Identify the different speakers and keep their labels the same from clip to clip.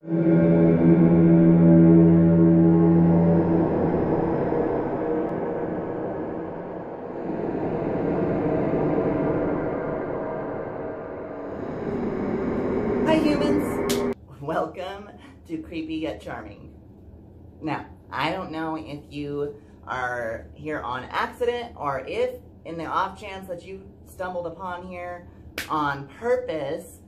Speaker 1: Hi humans! Welcome to Creepy Yet Charming. Now, I don't know if you are here on accident or if in the off chance that you stumbled upon here on purpose,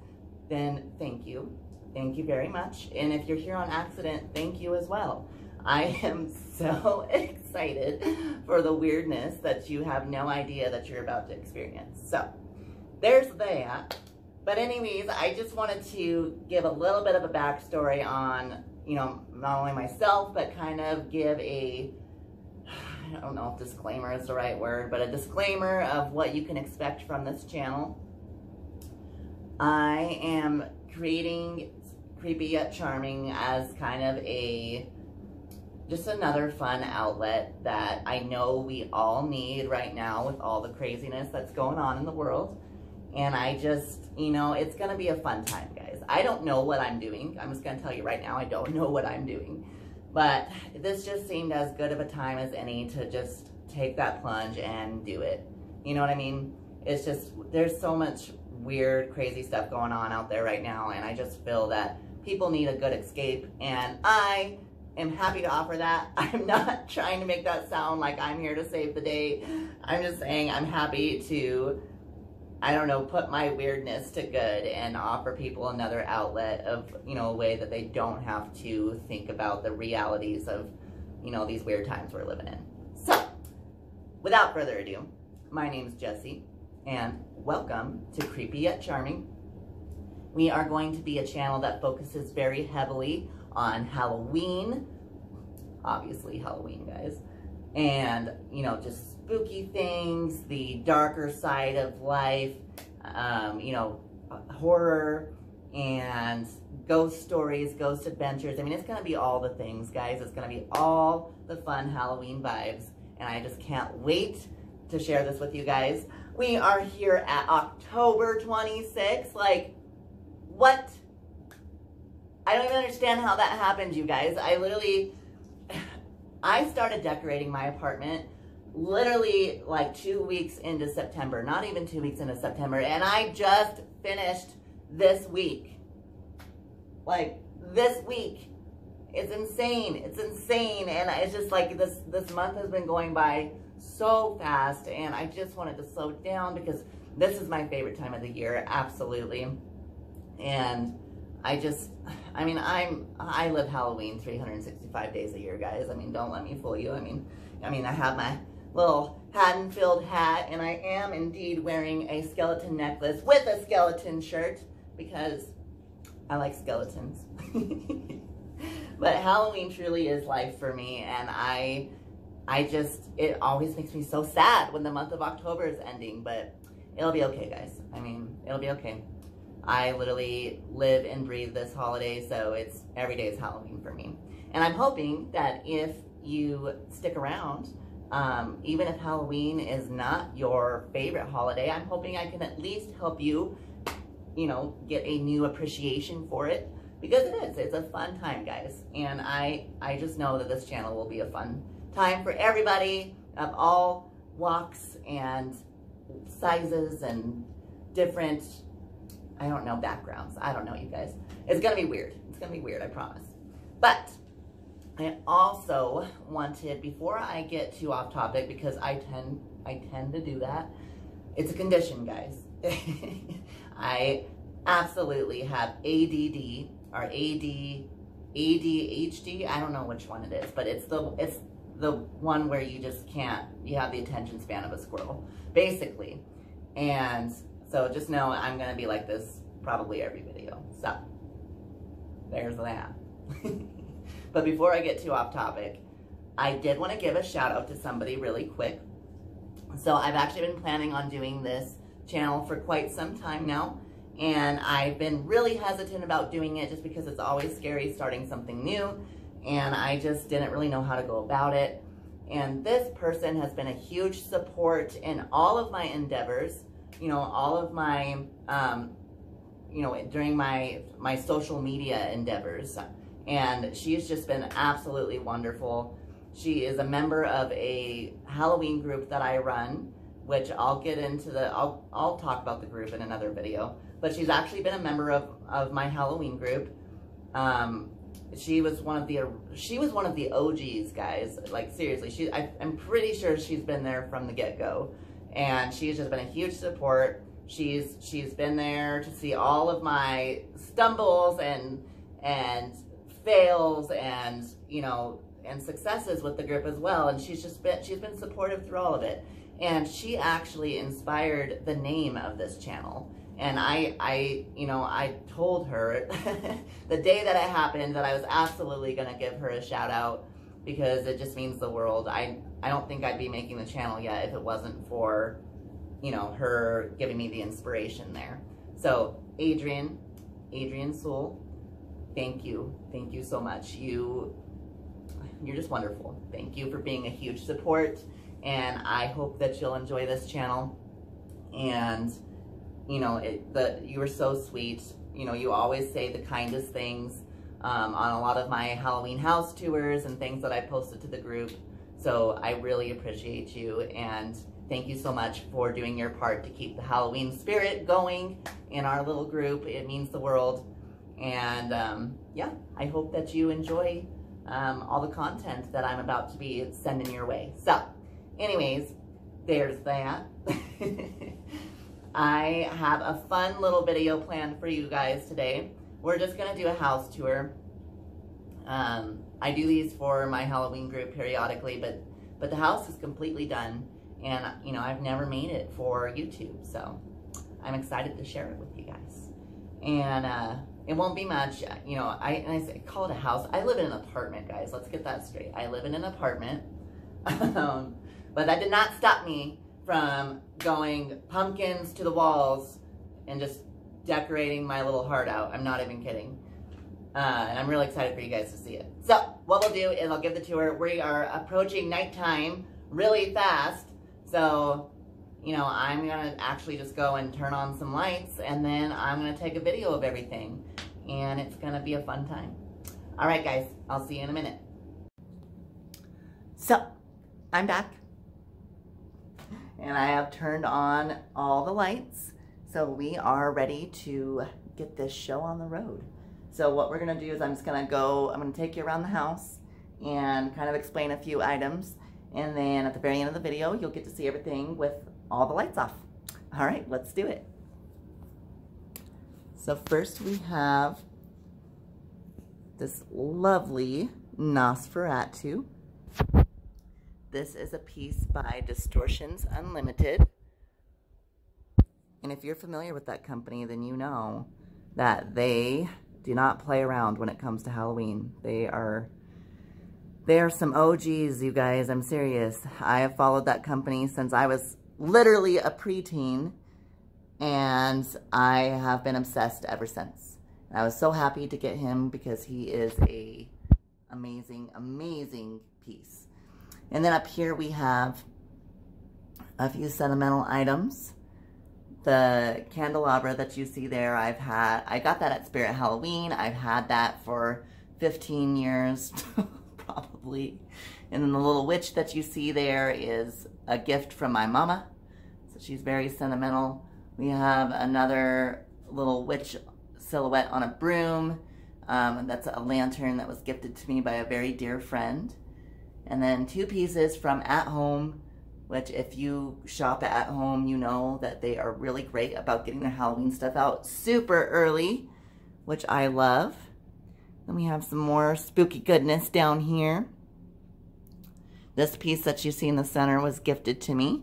Speaker 1: then thank you. Thank you very much. And if you're here on accident, thank you as well. I am so excited for the weirdness that you have no idea that you're about to experience. So, there's that. But anyways, I just wanted to give a little bit of a backstory on, you know, not only myself, but kind of give a, I don't know if disclaimer is the right word, but a disclaimer of what you can expect from this channel. I am creating Creepy Yet Charming as kind of a, just another fun outlet that I know we all need right now with all the craziness that's going on in the world. And I just, you know, it's going to be a fun time, guys. I don't know what I'm doing. I'm just going to tell you right now, I don't know what I'm doing. But this just seemed as good of a time as any to just take that plunge and do it. You know what I mean? It's just, there's so much weird, crazy stuff going on out there right now. And I just feel that people need a good escape. And I am happy to offer that. I'm not trying to make that sound like I'm here to save the day. I'm just saying I'm happy to I don't know, put my weirdness to good and offer people another outlet of, you know, a way that they don't have to think about the realities of, you know, these weird times we're living in. So, without further ado, my name is Jesse, and welcome to Creepy Yet Charming. We are going to be a channel that focuses very heavily on Halloween, obviously Halloween, guys, and, you know, just spooky things, the darker side of life, um, you know, horror and ghost stories, ghost adventures. I mean, it's going to be all the things, guys. It's going to be all the fun Halloween vibes. And I just can't wait to share this with you guys. We are here at October 26th. Like, what? I don't even understand how that happened, you guys. I literally I started decorating my apartment literally like two weeks into September, not even two weeks into September, and I just finished this week. Like this week. It's insane. It's insane. And it's just like this this month has been going by so fast and I just wanted to slow down because this is my favorite time of the year, absolutely. And I just, I mean, I'm, I live Halloween 365 days a year, guys. I mean, don't let me fool you. I mean, I mean, I have my little Haddonfield hat and I am indeed wearing a skeleton necklace with a skeleton shirt because I like skeletons. but Halloween truly is life for me and I, I just, it always makes me so sad when the month of October is ending, but it'll be okay, guys. I mean, it'll be okay. I literally live and breathe this holiday, so it's every day is Halloween for me. And I'm hoping that if you stick around, um, even if Halloween is not your favorite holiday, I'm hoping I can at least help you, you know, get a new appreciation for it because it is. It's a fun time, guys. And I, I just know that this channel will be a fun time for everybody of all walks and sizes and different I don't know backgrounds. I don't know, you guys. It's going to be weird. It's going to be weird, I promise. But I also wanted, before I get too off topic, because I tend, I tend to do that, it's a condition, guys. I absolutely have ADD or AD, ADHD. I don't know which one it is, but it's the, it's the one where you just can't, you have the attention span of a squirrel, basically. And so just know I'm to be like this probably every video. So there's that. but before I get too off topic, I did want to give a shout out to somebody really quick. So I've actually been planning on doing this channel for quite some time now. And I've been really hesitant about doing it just because it's always scary starting something new. And I just didn't really know how to go about it. And this person has been a huge support in all of my endeavors you know, all of my um, you know, during my my social media endeavors, and she's just been absolutely wonderful. She is a member of a Halloween group that I run, which I'll get into the I'll I'll talk about the group in another video. But she's actually been a member of of my Halloween group. Um, she was one of the she was one of the OGs guys. Like seriously, she I, I'm pretty sure she's been there from the get go, and she's just been a huge support. She's she's been there to see all of my stumbles and and fails and you know and successes with the group as well. And she's just been she's been supportive through all of it. And she actually inspired the name of this channel. And I, I, you know, I told her the day that it happened that I was absolutely going to give her a shout out because it just means the world. I, I don't think I'd be making the channel yet if it wasn't for, you know, her giving me the inspiration there. So Adrian, Adrian Sewell, thank you. Thank you so much. You, you're just wonderful. Thank you for being a huge support. And I hope that you'll enjoy this channel. And you know, it, the, you were so sweet. You know, you always say the kindest things um, on a lot of my Halloween house tours and things that I posted to the group. So I really appreciate you and thank you so much for doing your part to keep the Halloween spirit going in our little group. It means the world. And um, yeah, I hope that you enjoy um, all the content that I'm about to be sending your way. So anyways, there's that. I have a fun little video planned for you guys today. We're just gonna do a house tour. Um, I do these for my Halloween group periodically, but but the house is completely done, and you know I've never made it for YouTube, so I'm excited to share it with you guys. And uh, it won't be much, you know. I I say call it a house. I live in an apartment, guys. Let's get that straight. I live in an apartment, um, but that did not stop me from going pumpkins to the walls and just decorating my little heart out. I'm not even kidding. Uh, and I'm really excited for you guys to see it. So what we'll do is I'll give the tour. We are approaching nighttime really fast. So, you know, I'm going to actually just go and turn on some lights and then I'm going to take a video of everything. And it's going to be a fun time. All right, guys. I'll see you in a minute. So, I'm back and I have turned on all the lights. So we are ready to get this show on the road. So what we're gonna do is I'm just gonna go, I'm gonna take you around the house and kind of explain a few items. And then at the very end of the video, you'll get to see everything with all the lights off. All right, let's do it. So first we have this lovely Nosferatu. This is a piece by Distortions Unlimited. And if you're familiar with that company, then you know that they do not play around when it comes to Halloween. They are they are some OGs, you guys. I'm serious. I have followed that company since I was literally a preteen, and I have been obsessed ever since. And I was so happy to get him because he is a amazing, amazing piece. And then up here we have a few sentimental items. The candelabra that you see there, I've had, I got that at Spirit Halloween. I've had that for 15 years, probably. And then the little witch that you see there is a gift from my mama. So she's very sentimental. We have another little witch silhouette on a broom. Um, that's a lantern that was gifted to me by a very dear friend. And then two pieces from At Home, which if you shop at Home, you know that they are really great about getting their Halloween stuff out super early, which I love. Then we have some more spooky goodness down here. This piece that you see in the center was gifted to me.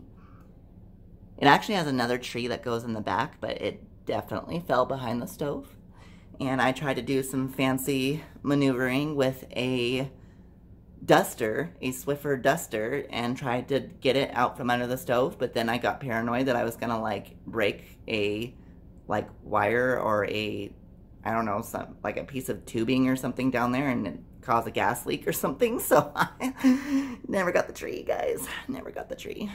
Speaker 1: It actually has another tree that goes in the back, but it definitely fell behind the stove. And I tried to do some fancy maneuvering with a duster, a Swiffer duster, and tried to get it out from under the stove, but then I got paranoid that I was gonna like break a like wire or a I don't know, some like a piece of tubing or something down there and cause a gas leak or something. So I never got the tree, guys. Never got the tree.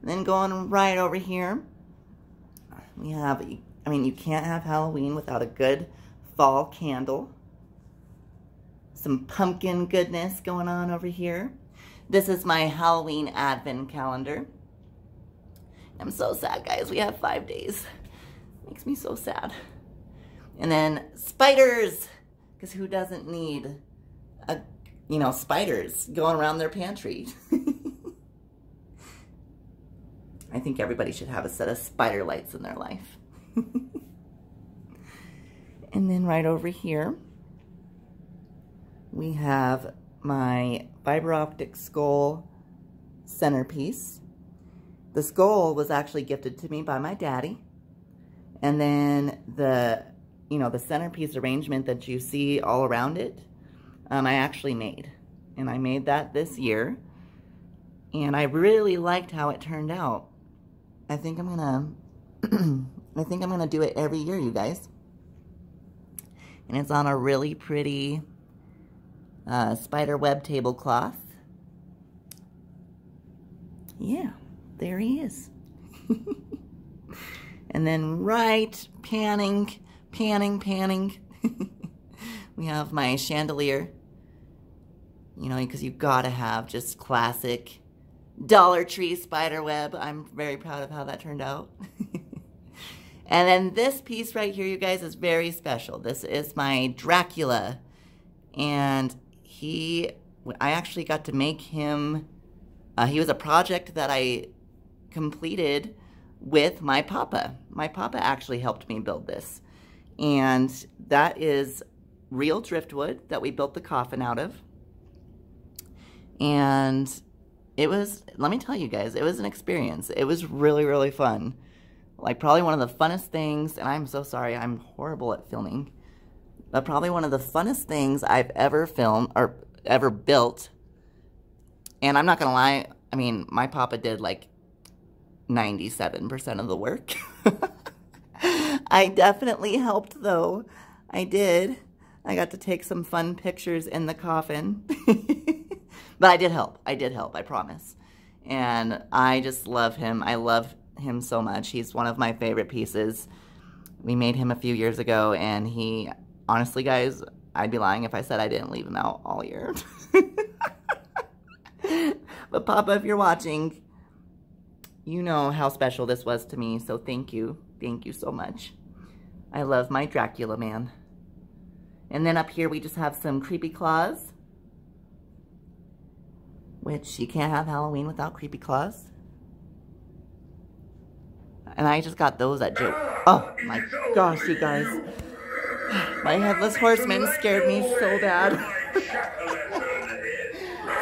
Speaker 1: And then going right over here, we have I mean, you can't have Halloween without a good fall candle. Some pumpkin goodness going on over here. This is my Halloween advent calendar. I'm so sad, guys. We have five days. Makes me so sad. And then spiders, because who doesn't need a, you know, spiders going around their pantry? I think everybody should have a set of spider lights in their life. and then right over here, we have my fiber optic skull centerpiece. The skull was actually gifted to me by my daddy. And then the, you know, the centerpiece arrangement that you see all around it, um, I actually made. And I made that this year. And I really liked how it turned out. I think I'm gonna, I think I'm gonna do it every year, you guys. And it's on a really pretty uh, spider web tablecloth. Yeah, there he is. and then right, panning, panning, panning, we have my chandelier. You know, because you gotta have just classic Dollar Tree spider web. I'm very proud of how that turned out. and then this piece right here, you guys, is very special. This is my Dracula. And he, I actually got to make him, uh, he was a project that I completed with my papa. My papa actually helped me build this. And that is real driftwood that we built the coffin out of. And it was, let me tell you guys, it was an experience. It was really, really fun. Like probably one of the funnest things, and I'm so sorry, I'm horrible at filming, but probably one of the funnest things I've ever filmed or ever built. And I'm not going to lie, I mean, my papa did like 97% of the work. I definitely helped though. I did. I got to take some fun pictures in the coffin. But I did help. I did help, I promise. And I just love him. I love him so much. He's one of my favorite pieces. We made him a few years ago, and he, honestly, guys, I'd be lying if I said I didn't leave him out all year. but Papa, if you're watching, you know how special this was to me, so thank you. Thank you so much. I love my Dracula man. And then up here we just have some creepy claws which you can't have Halloween without creepy claws. And I just got those at Joe. Oh my gosh, you guys. My headless horseman scared me so bad.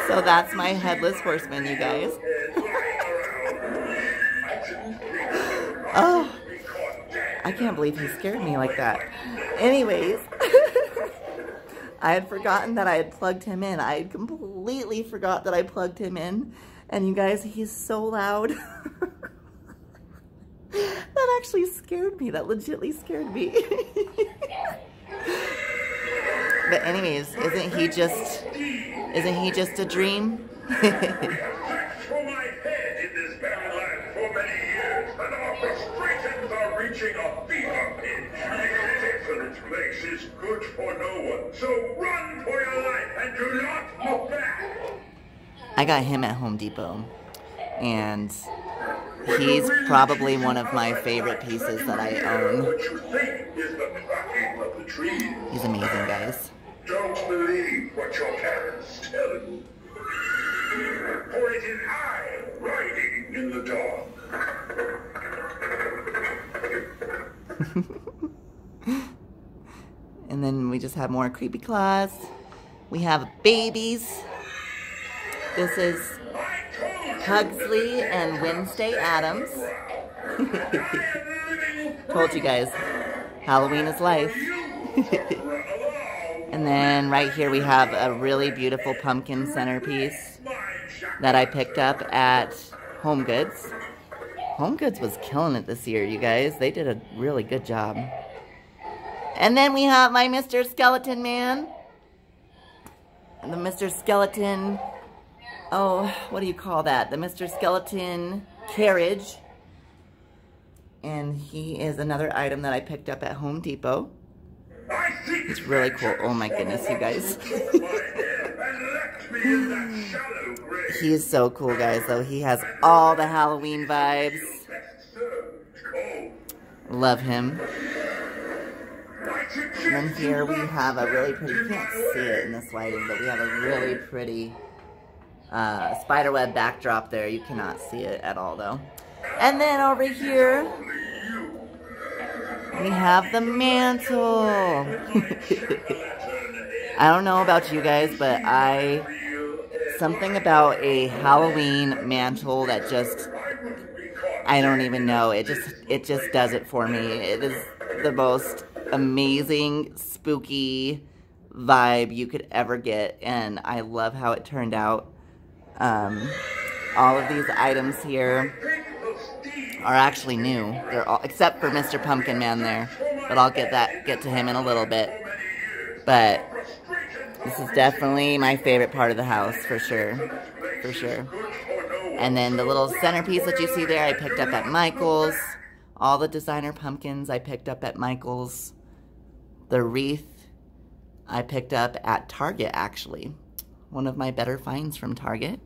Speaker 1: so that's my headless horseman, you guys. oh, I can't believe he scared me like that. Anyways. I had forgotten that I had plugged him in. I had completely forgot that I plugged him in. And you guys, he's so loud. that actually scared me. That legitly scared me. but anyways, isn't he just, isn't he just a dream? reaching a fever pitch place is good for no one. So run for your life and do not look back. I got him at Home Depot. And he's probably one of my favorite pieces that I own. He's amazing, guys. Don't believe what your parents tell you. For it is I riding in the dawn. And then we just have more creepy claws. We have babies. This is Pugsley and Wednesday Addams. Told you guys, Halloween is life. and then right here we have a really beautiful pumpkin centerpiece that I picked up at Home Goods. Home Goods was killing it this year, you guys. They did a really good job. And then we have my Mr. Skeleton Man. And the Mr. Skeleton, oh, what do you call that? The Mr. Skeleton carriage. And he is another item that I picked up at Home Depot. It's really cool. Oh my goodness, you guys. he is so cool, guys, though. He has all the Halloween vibes. Love him. And here we have a really pretty, you can't see it in this lighting, but we have a really pretty uh, spiderweb backdrop there. You cannot see it at all, though. And then over here, we have the mantle. I don't know about you guys, but I, something about a Halloween mantle that just, I don't even know. It just, it just does it for me. It is the most amazing, spooky vibe you could ever get. And I love how it turned out. Um, all of these items here are actually new. They're all, except for Mr. Pumpkin Man there. But I'll get that, get to him in a little bit. But this is definitely my favorite part of the house, for sure. For sure. And then the little centerpiece that you see there, I picked up at Michael's. All the designer pumpkins I picked up at Michael's. The wreath I picked up at Target, actually. One of my better finds from Target.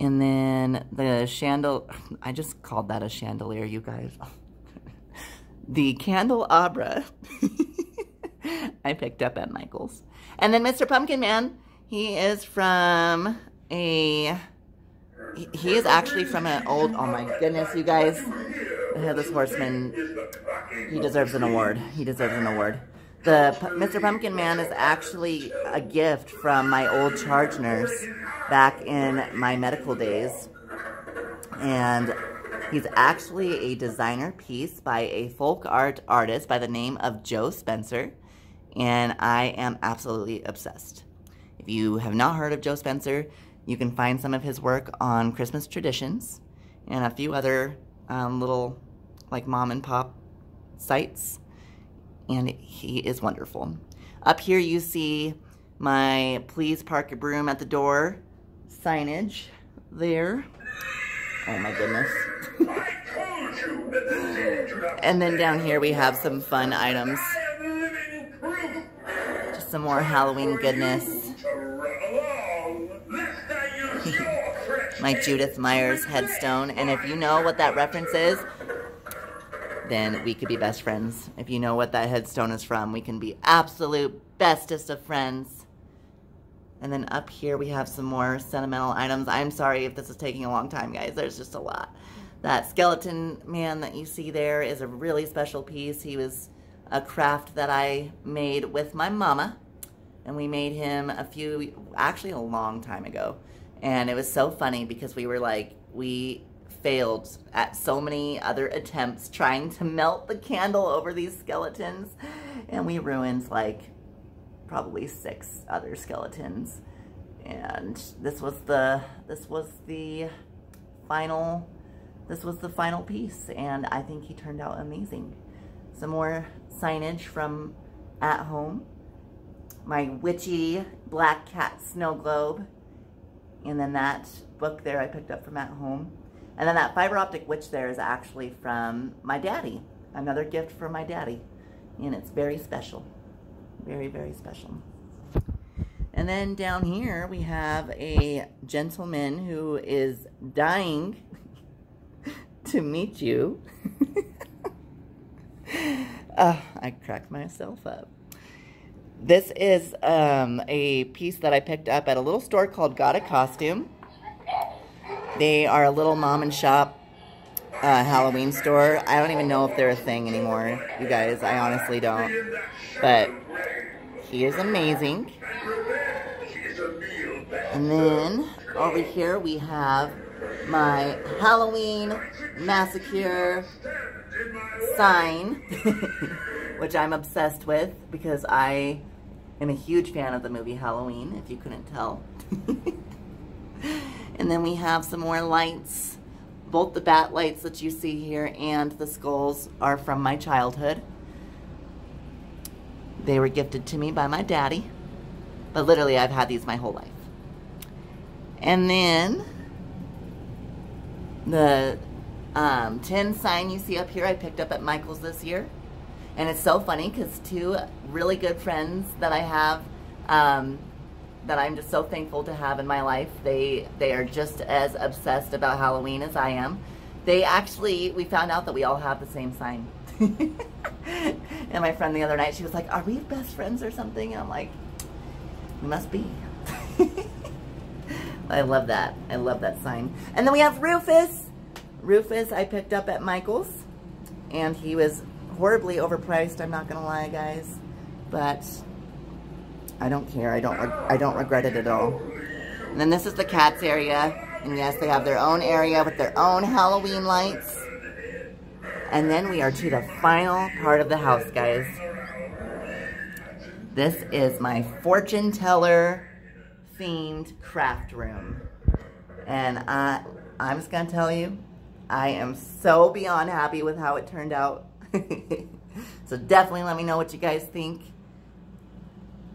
Speaker 1: And then the chandelier, I just called that a chandelier, you guys. the candelabra I picked up at Michael's. And then Mr. Pumpkin Man, he is from a, he is actually from an old, oh my goodness, you guys. The Headless Horseman, he deserves an award. He deserves an award. The Mr. Pumpkin Man is actually a gift from my old charge nurse back in my medical days. And he's actually a designer piece by a folk art artist by the name of Joe Spencer. And I am absolutely obsessed. If you have not heard of Joe Spencer, you can find some of his work on Christmas Traditions and a few other um, little like mom and pop sites. And he is wonderful. Up here you see my please park your broom at the door signage there. Oh my goodness. and then down here we have some fun items. Just some more Halloween goodness. my Judith Myers headstone. And if you know what that reference is, then we could be best friends. If you know what that headstone is from, we can be absolute bestest of friends. And then up here we have some more sentimental items. I'm sorry if this is taking a long time, guys. There's just a lot. That skeleton man that you see there is a really special piece. He was a craft that I made with my mama. And we made him a few, actually a long time ago. And it was so funny because we were like, we failed at so many other attempts trying to melt the candle over these skeletons. And we ruined like probably six other skeletons. And this was the, this was the final, this was the final piece. And I think he turned out amazing. Some more signage from At Home. My witchy black cat snow globe. And then that book there I picked up from At Home. And then that fiber optic witch there is actually from my daddy. Another gift from my daddy. And it's very special. Very, very special. And then down here we have a gentleman who is dying to meet you. oh, I cracked myself up. This is um, a piece that I picked up at a little store called Got a Costume. They are a little mom and shop uh, Halloween store. I don't even know if they're a thing anymore, you guys. I honestly don't. But he is amazing. And then over here we have my Halloween Massacre sign, which I'm obsessed with because I am a huge fan of the movie Halloween, if you couldn't tell. and then we have some more lights. Both the bat lights that you see here and the skulls are from my childhood. They were gifted to me by my daddy. But literally, I've had these my whole life. And then the um, tin sign you see up here I picked up at Michael's this year. And it's so funny because two really good friends that I have um, that I'm just so thankful to have in my life, they, they are just as obsessed about Halloween as I am. They actually, we found out that we all have the same sign. and my friend the other night, she was like, are we best friends or something? And I'm like, we must be. I love that. I love that sign. And then we have Rufus. Rufus I picked up at Michael's. And he was horribly overpriced, I'm not going to lie, guys. But I don't care. I don't, I don't regret it at all. And then this is the cats area. And yes, they have their own area with their own Halloween lights. And then we are to the final part of the house, guys. This is my fortune teller themed craft room. And I, I'm just going to tell you, I am so beyond happy with how it turned out. so definitely let me know what you guys think.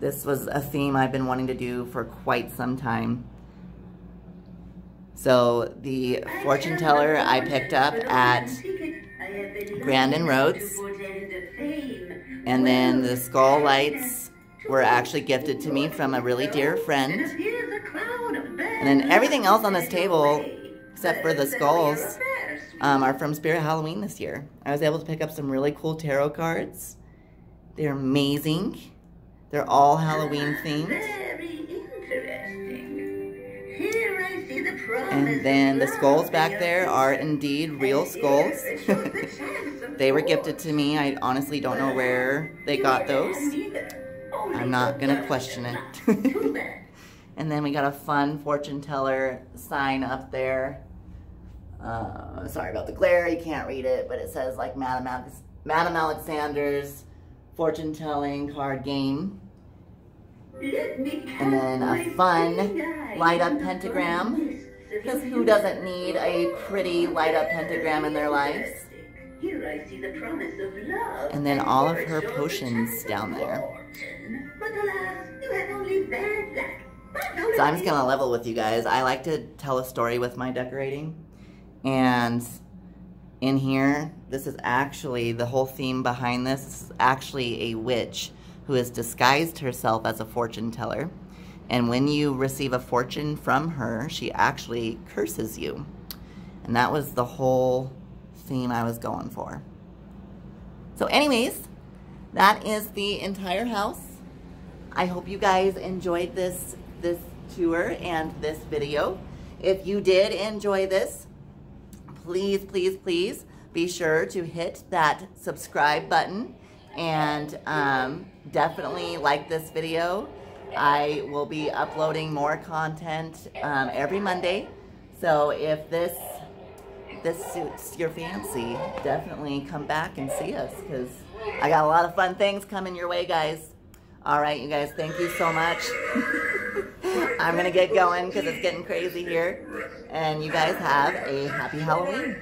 Speaker 1: This was a theme I've been wanting to do for quite some time. So the fortune teller I picked up at Grandin Rhodes. And then the skull lights were actually gifted to me from a really dear friend. And then everything else on this table, except for the skulls, um, are from Spirit Halloween this year. I was able to pick up some really cool tarot cards. They're amazing. They're all Halloween themed. And then the skulls back there are indeed real skulls. they were gifted to me. I honestly don't know where they got those. I'm not going to question it. and then we got a fun fortune teller sign up there. Uh, sorry about the glare, you can't read it, but it says like Madam, Alex Madam Alexander's fortune telling card game. And then a fun light up pentagram. Because who doesn't need a pretty light up pentagram in their lives? And then all of her potions down there. So I'm just going to level with you guys. I like to tell a story with my decorating. And in here, this is actually, the whole theme behind this is actually a witch who has disguised herself as a fortune teller. And when you receive a fortune from her, she actually curses you. And that was the whole theme I was going for. So anyways, that is the entire house. I hope you guys enjoyed this, this tour and this video. If you did enjoy this, please, please, please be sure to hit that subscribe button and um, definitely like this video. I will be uploading more content um, every Monday. So if this this suits your fancy, definitely come back and see us because I got a lot of fun things coming your way, guys. All right, you guys, thank you so much. I'm going to get going because it's getting crazy here. And you guys have a happy Halloween.